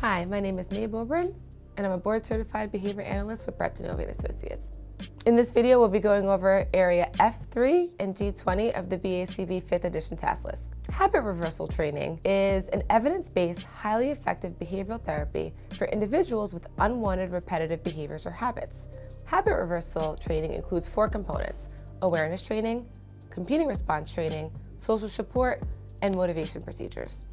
Hi, my name is May Beaubrun, and I'm a board certified behavior analyst with Brett DiNovi Associates. In this video, we'll be going over area F3 and G20 of the BACB 5th edition task list. Habit reversal training is an evidence-based, highly effective behavioral therapy for individuals with unwanted repetitive behaviors or habits. Habit reversal training includes four components, awareness training, competing response training, social support, and motivation procedures.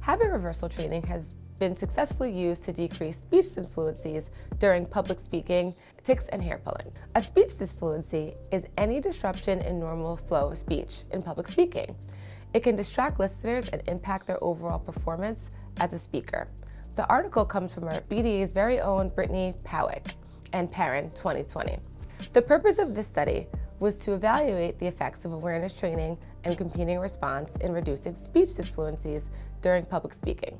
Habit reversal training has been successfully used to decrease speech disfluencies during public speaking, tics, and hair pulling. A speech disfluency is any disruption in normal flow of speech in public speaking. It can distract listeners and impact their overall performance as a speaker. The article comes from our BDA's very own Brittany Powick and Perrin 2020. The purpose of this study was to evaluate the effects of awareness training and competing response in reducing speech disfluencies during public speaking.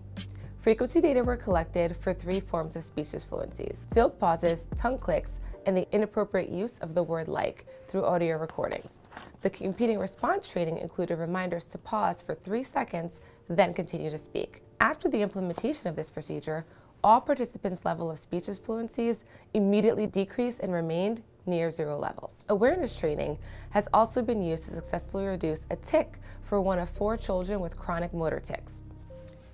Frequency data were collected for three forms of speech disfluencies, filled pauses, tongue clicks, and the inappropriate use of the word like through audio recordings. The competing response training included reminders to pause for three seconds, then continue to speak. After the implementation of this procedure, all participants' level of speech disfluencies immediately decreased and remained near zero levels. Awareness training has also been used to successfully reduce a tic for one of four children with chronic motor tics.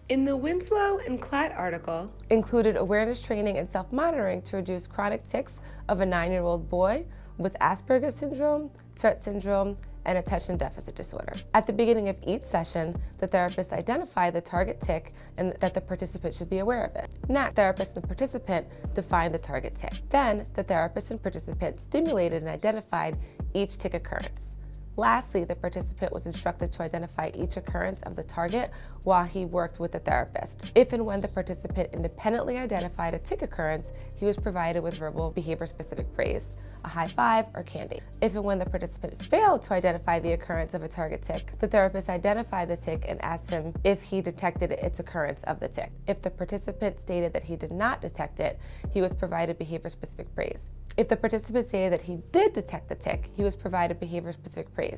In the Wiskow and Klatt article, included awareness training and self-monitoring to reduce chronic tics of a nine-year-old boy with Asperger's syndrome, Tourette syndrome, and attention deficit disorder. At the beginning of each session, the therapist identified the target tic and that the participant should be aware of it. Next, therapist and participant defined the target tic. Then, the therapist and participant stimulated and identified each tic occurrence. Lastly, the participant was instructed to identify each occurrence of the target while he worked with the therapist. If and when the participant independently identified a tic occurrence, he was provided with verbal behavior specific praise, a high five, or candy. If and when the participant failed to identify the occurrence of a target tic, the therapist identified the tic and asked him if he detected its occurrence of the tic. If the participant stated that he did not detect it, he was provided behavior specific praise. If the participant stated that he did detect the tic, he was provided behavior specific praise.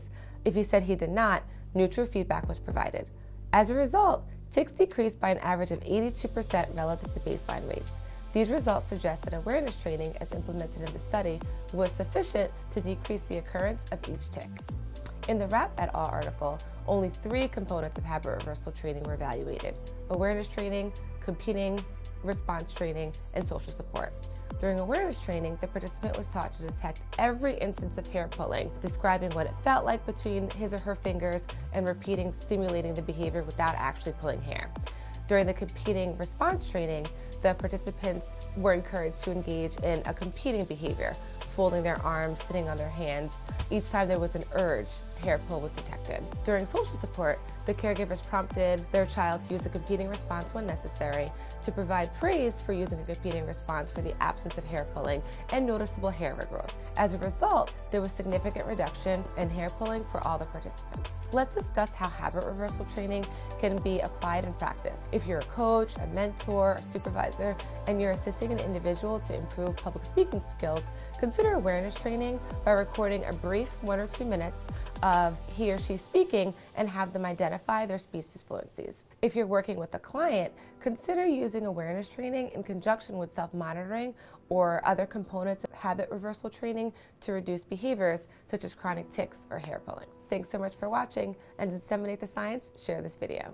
If he said he did not, neutral feedback was provided. As a result, tics decreased by an average of 82% relative to baseline rates. These results suggest that awareness training, as implemented in the study, was sufficient to decrease the occurrence of each tic. In the Rapp et al. article, only three components of habit reversal training were evaluated awareness training, competing response training, and social support. During awareness training, the participant was taught to detect every instance of hair pulling, describing what it felt like between his or her fingers and repeating stimulating the behavior without actually pulling hair. During the competing response training, the participants were encouraged to engage in a competing behavior, folding their arms, sitting on their hands. Each time there was an urge, hair pull was detected. During social support, the caregivers prompted their child to use a competing response when necessary, to provide praise for using a competing response for the absence of hair pulling and noticeable hair regrowth. As a result, there was significant reduction in hair pulling for all the participants. Let's discuss how habit reversal training can be applied in practice. If you're a coach, a mentor, a supervisor, and you're assisting an individual to improve public speaking skills, consider awareness training by recording a brief one or two minutes of he or she speaking and have them identify their speech disfluencies. If you're working with a client, consider using awareness training in conjunction with self-monitoring or other components of habit reversal training to reduce behaviors such as chronic tics or hair pulling. Thanks so much for watching and disseminate the science, share this video.